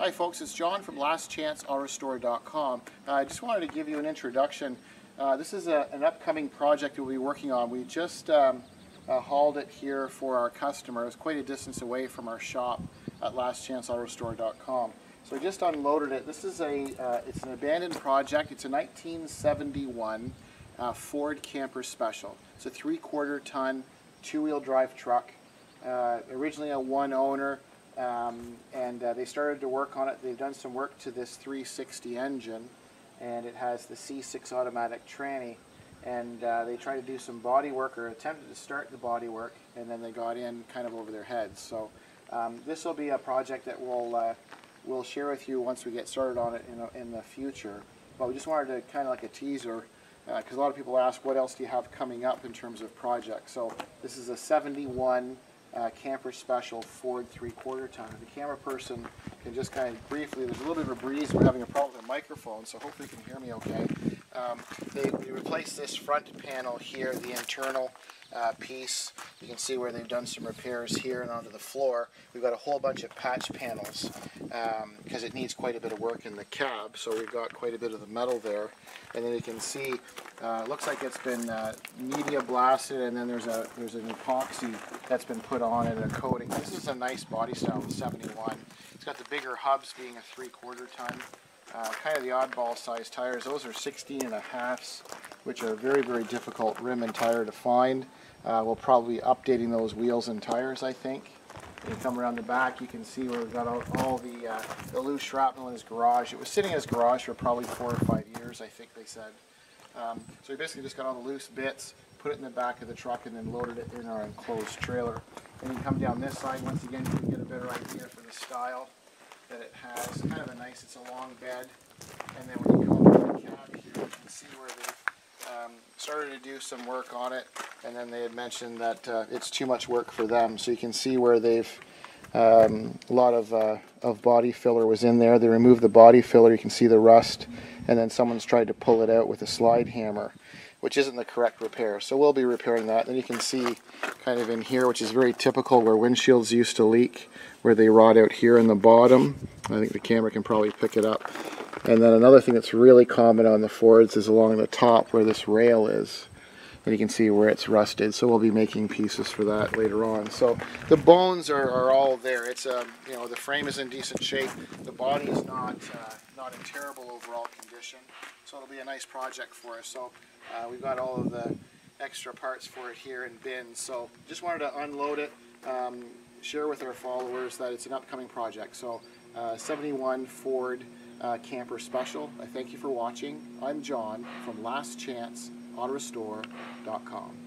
Hi folks, it's John from LastChanceAutoRestore.com. Uh, I just wanted to give you an introduction. Uh, this is a, an upcoming project we'll be working on. We just um, uh, hauled it here for our customers, quite a distance away from our shop at LastChanceAutoRestore.com. So we just unloaded it. This is a, uh, it's an abandoned project. It's a 1971 uh, Ford Camper Special. It's a three-quarter ton, two-wheel drive truck. Uh, originally a one owner. Um, and uh, they started to work on it. They've done some work to this 360 engine, and it has the C6 automatic tranny. And uh, they tried to do some body work or attempted to start the body work, and then they got in kind of over their heads. So um, this will be a project that we'll uh, we'll share with you once we get started on it in, in the future. But we just wanted to kind of like a teaser because uh, a lot of people ask what else do you have coming up in terms of projects. So this is a 71 uh, camper special Ford three-quarter ton. The camera person can just kind of briefly, there's a little bit of a breeze, we're having a problem with the microphone, so hopefully you can hear me okay. Um, they, they replaced this front panel here, the internal uh, piece. You can see where they've done some repairs here and onto the floor. We've got a whole bunch of patch panels because um, it needs quite a bit of work in the cab, so we've got quite a bit of the metal there. And then you can see, uh, looks like it's been uh, media blasted, and then there's a there's an epoxy that's been put on it, a coating. This is a nice body style, the 71. It's got the bigger hubs being a three-quarter ton. Uh, kind of the oddball size tires. Those are 16 and a halfs, which are very, very difficult rim and tire to find. Uh, we'll probably be updating those wheels and tires, I think. you come around the back, you can see where we've got all, all the, uh, the loose shrapnel in his garage. It was sitting in his garage for probably four or five years, I think they said. Um, so we basically just got all the loose bits, put it in the back of the truck, and then loaded it in our enclosed trailer. And you come down this side, once again, you can get a better idea for the style that it has. Kind of a nice, it's a long bed. And then when you come up to the cab here, you can see where they've um, started to do some work on it, and then they had mentioned that uh, it's too much work for them. So you can see where they've um, a lot of uh, of body filler was in there. They removed the body filler. You can see the rust, and then someone's tried to pull it out with a slide hammer, which isn't the correct repair. So we'll be repairing that. Then you can see kind of in here, which is very typical where windshields used to leak, where they rot out here in the bottom. I think the camera can probably pick it up. And then another thing that's really common on the Fords is along the top where this rail is. And you can see where it's rusted, so we'll be making pieces for that later on. So the bones are, are all there. It's um, you know, the frame is in decent shape. The body is not, uh, not in terrible overall condition. So it'll be a nice project for us. So uh, we've got all of the extra parts for it here in bins. So just wanted to unload it, um, share with our followers that it's an upcoming project. So uh, 71 Ford uh, camper special. I thank you for watching. I'm John from LastChanceAutoRestore.com.